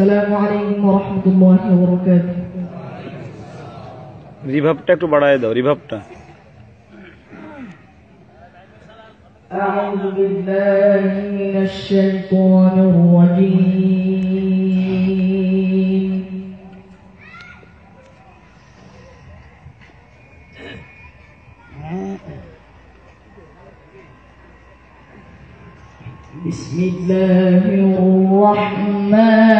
السلام عليكم ورحمة الله وبركاته রিভাবটা একটু বাড়ায় দাও রিভাবটা أعوذ بالله من الشيطان الرجيم بسم الله الرحمن الرحيم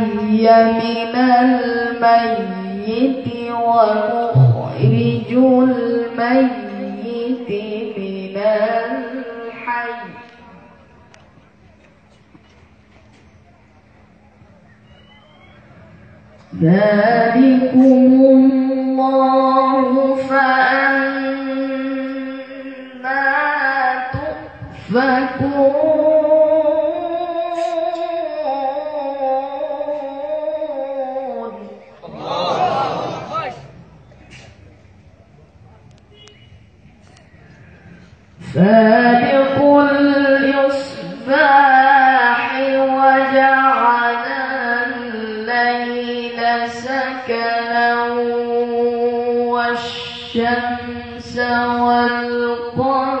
الحي من الميت ومخرج الميت من الحي. ذلكم فالق وجعل الليل سكنا والشمس والقمر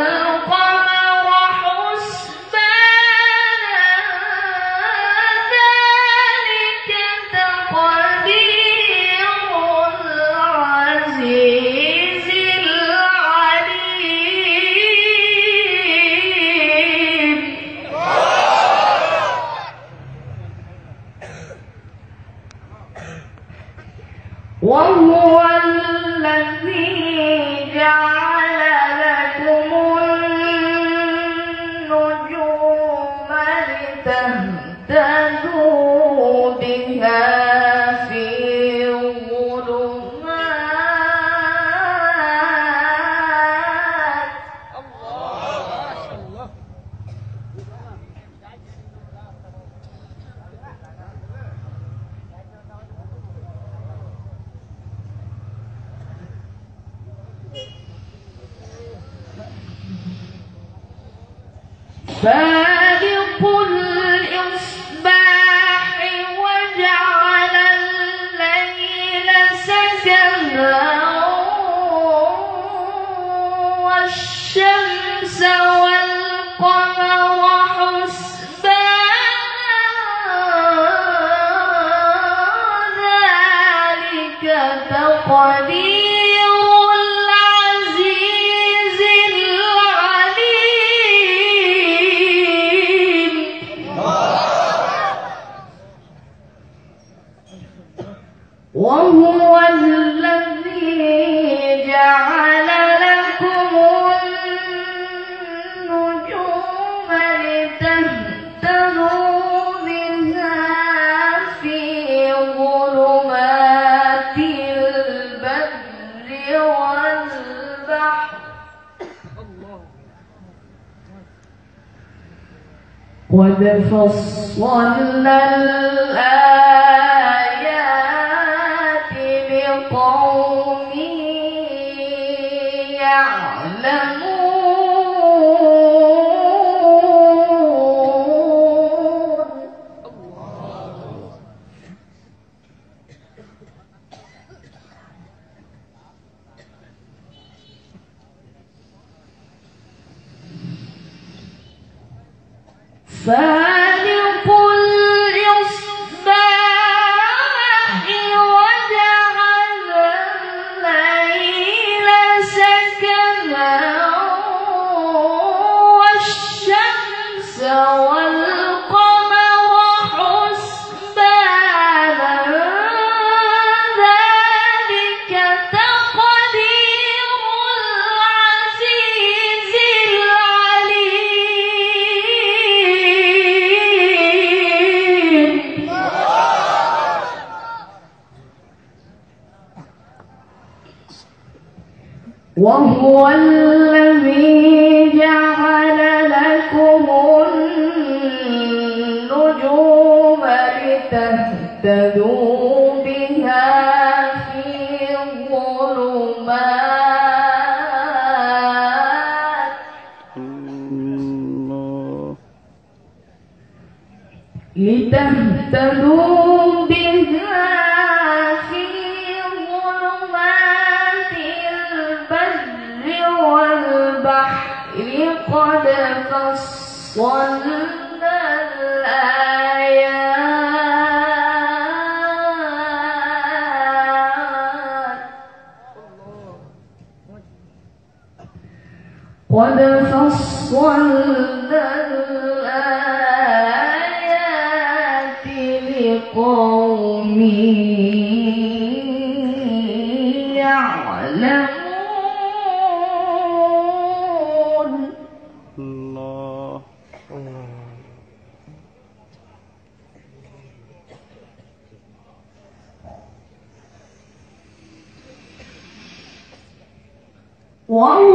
for قد فصلنا الآيات وهو الذي جعل لكم النجوم لتهتدوا بها في الظلمات. لتهتدوا وهو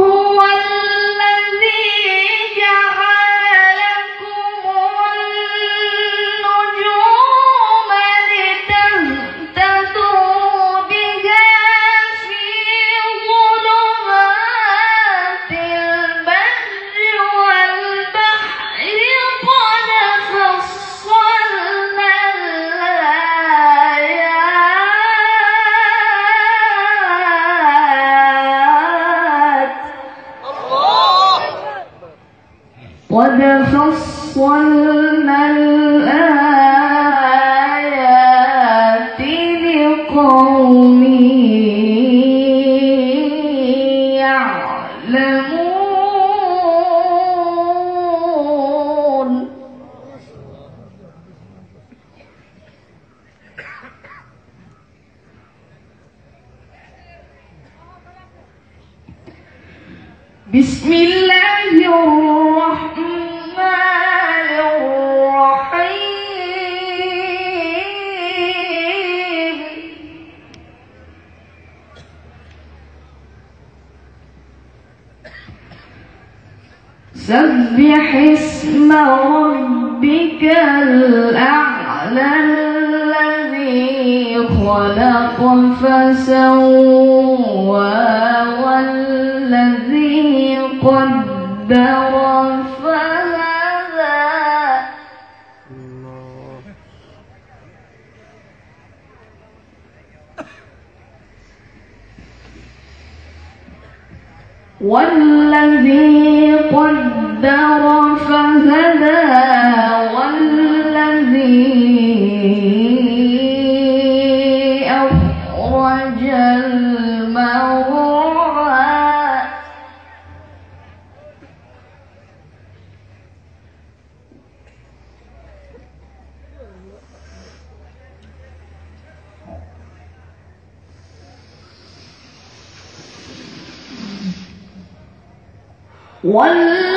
لقوم يعلمون. بسم الله الرحمن سبح اسم ربك الأعلى الذي خلق فسوى والذي قدر فهدى والذي قدر فهدى والذي أخرج المرعى والذي